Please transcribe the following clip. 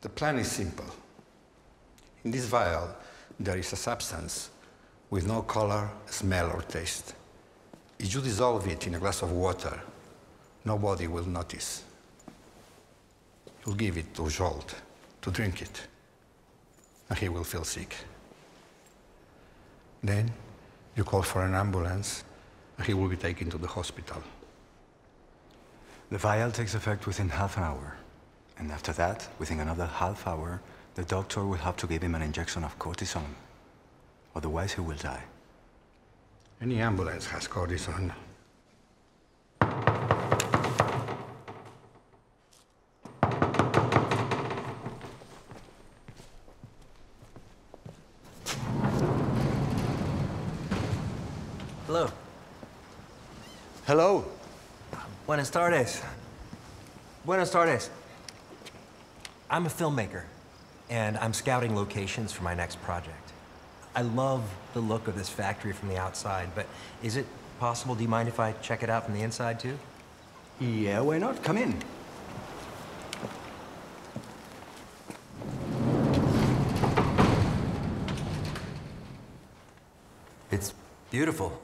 The plan is simple. In this vial, there is a substance with no color, smell, or taste. If you dissolve it in a glass of water, nobody will notice. You'll give it to Zsolt to drink it, and he will feel sick. Then you call for an ambulance, and he will be taken to the hospital. The vial takes effect within half an hour. And after that, within another half hour, the doctor will have to give him an injection of cortisone. Otherwise, he will die. Any ambulance has cortisone. Hello. Hello. Buenas tardes. Buenas tardes. I'm a filmmaker, and I'm scouting locations for my next project. I love the look of this factory from the outside, but is it possible, do you mind if I check it out from the inside too? Yeah, why not? Come in. It's beautiful.